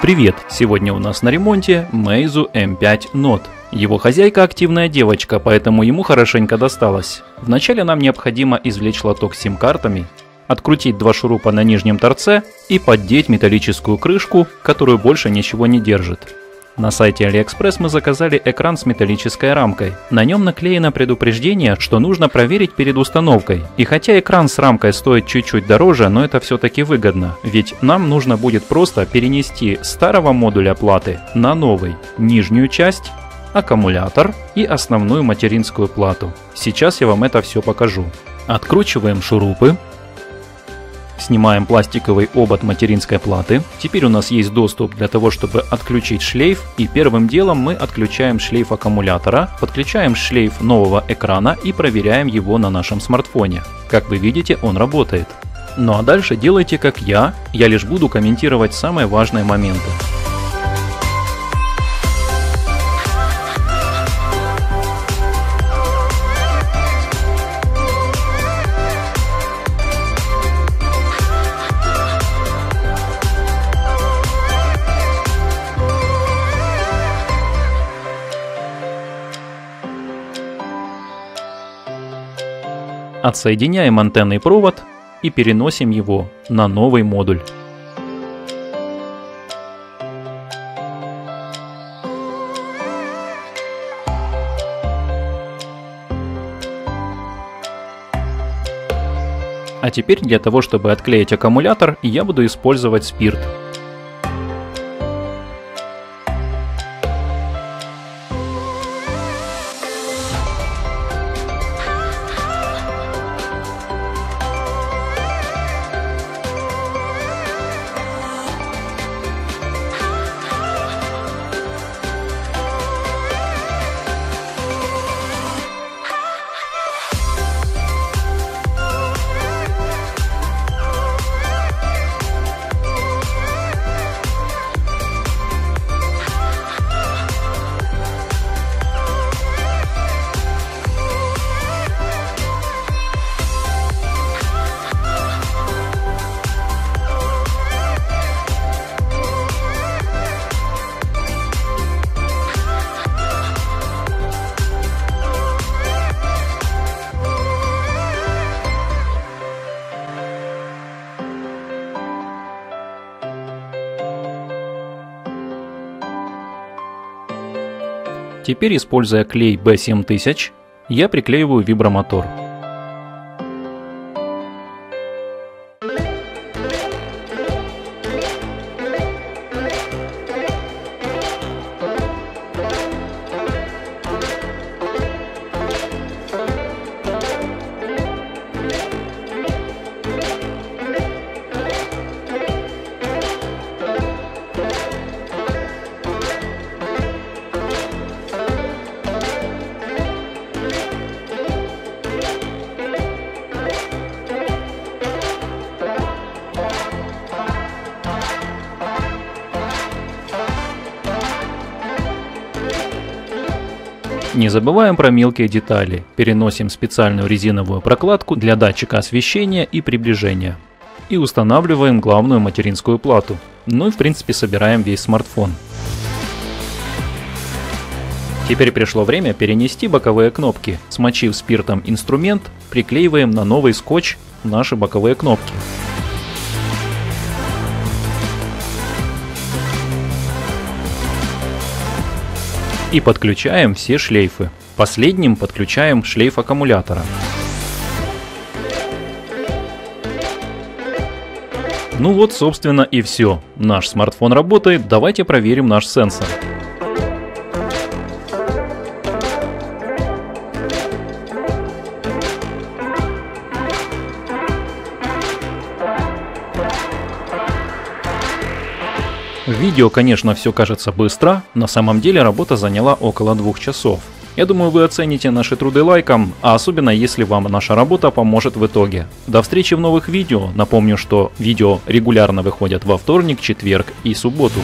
Привет! Сегодня у нас на ремонте Meizu M5 Note. Его хозяйка активная девочка, поэтому ему хорошенько досталось. Вначале нам необходимо извлечь лоток с сим-картами, открутить два шурупа на нижнем торце и поддеть металлическую крышку, которую больше ничего не держит. На сайте AliExpress мы заказали экран с металлической рамкой. На нем наклеено предупреждение, что нужно проверить перед установкой. И хотя экран с рамкой стоит чуть-чуть дороже, но это все-таки выгодно. Ведь нам нужно будет просто перенести старого модуля платы на новый. Нижнюю часть, аккумулятор и основную материнскую плату. Сейчас я вам это все покажу. Откручиваем шурупы, Снимаем пластиковый обод материнской платы. Теперь у нас есть доступ для того, чтобы отключить шлейф. И первым делом мы отключаем шлейф аккумулятора, подключаем шлейф нового экрана и проверяем его на нашем смартфоне. Как вы видите, он работает. Ну а дальше делайте как я, я лишь буду комментировать самые важные моменты. Отсоединяем антенный провод и переносим его на новый модуль. А теперь для того, чтобы отклеить аккумулятор, я буду использовать спирт. Теперь, используя клей B7000, я приклеиваю вибромотор. Не забываем про мелкие детали. Переносим специальную резиновую прокладку для датчика освещения и приближения. И устанавливаем главную материнскую плату. Ну и в принципе собираем весь смартфон. Теперь пришло время перенести боковые кнопки. Смочив спиртом инструмент, приклеиваем на новый скотч наши боковые кнопки. И подключаем все шлейфы. Последним подключаем шлейф аккумулятора. Ну вот, собственно, и все. Наш смартфон работает, давайте проверим наш сенсор. В видео, конечно, все кажется быстро, на самом деле работа заняла около двух часов. Я думаю, вы оцените наши труды лайком, а особенно если вам наша работа поможет в итоге. До встречи в новых видео. Напомню, что видео регулярно выходят во вторник, четверг и субботу.